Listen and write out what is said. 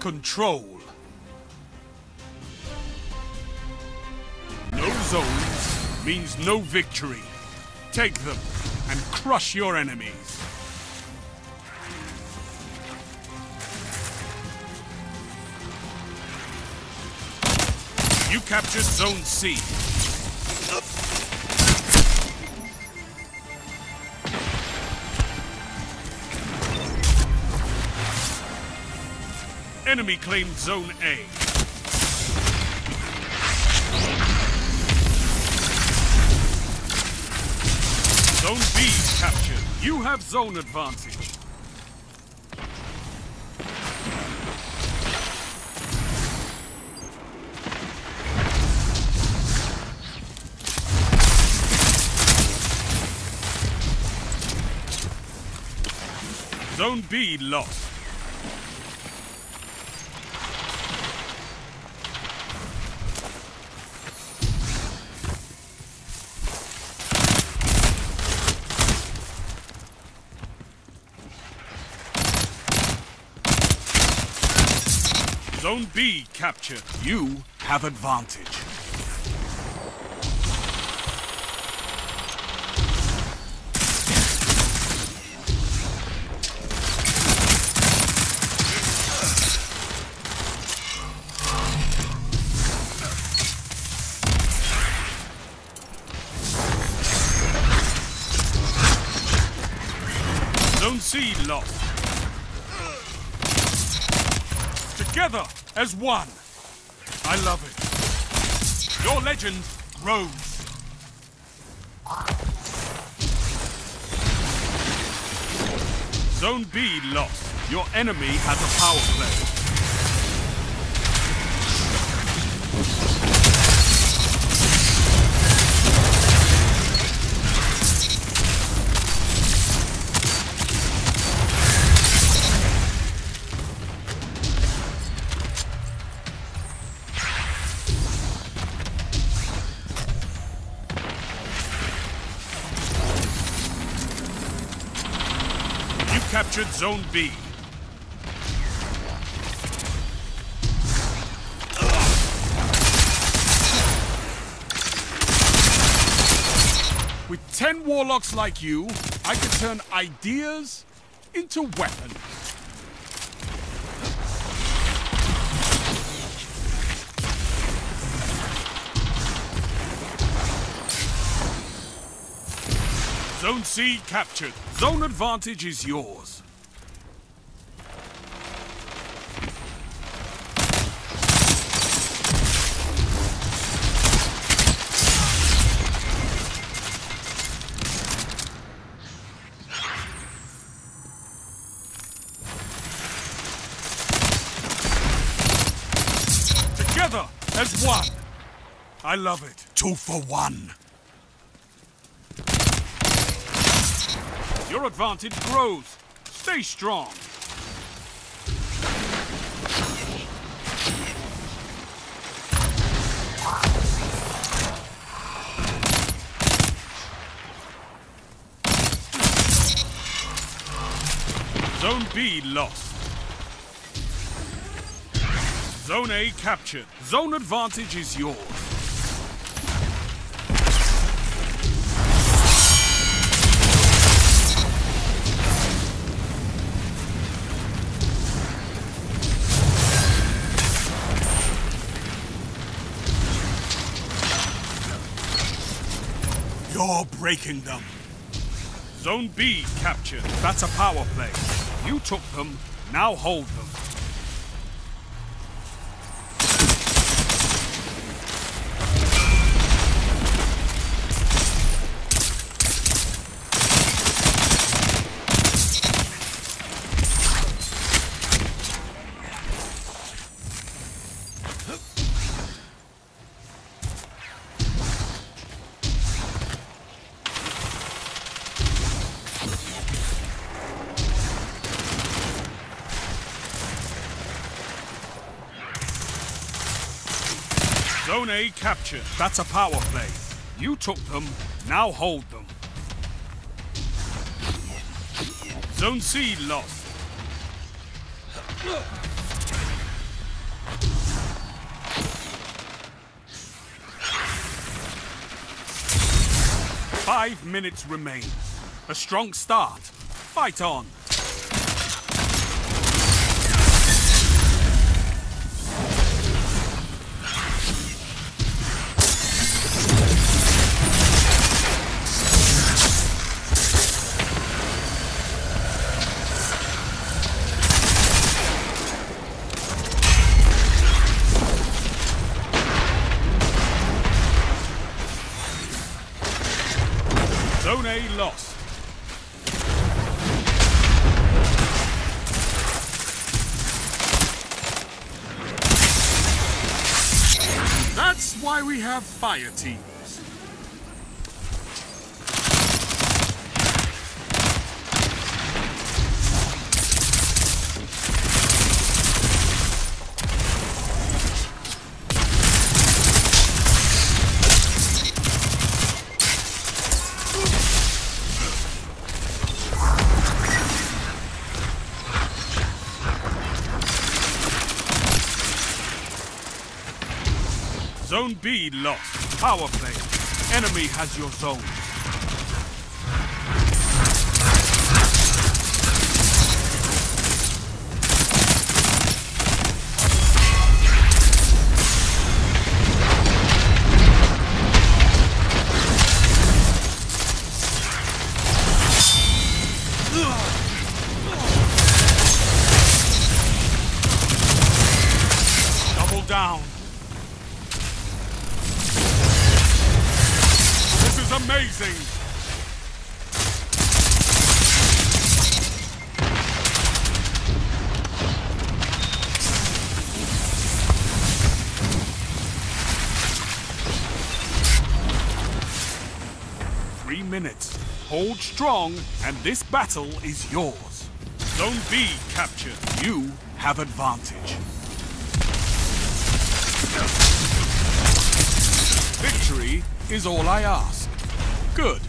control. No zones means no victory. Take them and crush your enemies. You captured Zone C. Enemy claimed Zone A. Zone B captured. You have zone advantage. Zone B lost. Zone B captured. You have advantage. Zone C lost. Together as one. I love it. Your legend grows. Zone B lost. Your enemy has a power play. Captured Zone B. With 10 warlocks like you, I could turn ideas into weapons. Zone C captured. Zone advantage is yours. Together as one. I love it. Two for one. Your advantage grows. Stay strong. Zone B lost. Zone A captured. Zone advantage is yours. You're breaking them. Zone B captured. That's a power play. You took them, now hold them. Zone A captured. That's a power play. You took them, now hold them. Zone C lost. Five minutes remain. A strong start. Fight on. We have fire teams. Zone B lost. Power play. Enemy has your zone. Minutes. Hold strong, and this battle is yours. Zone B captured. You have advantage. Victory is all I ask. Good.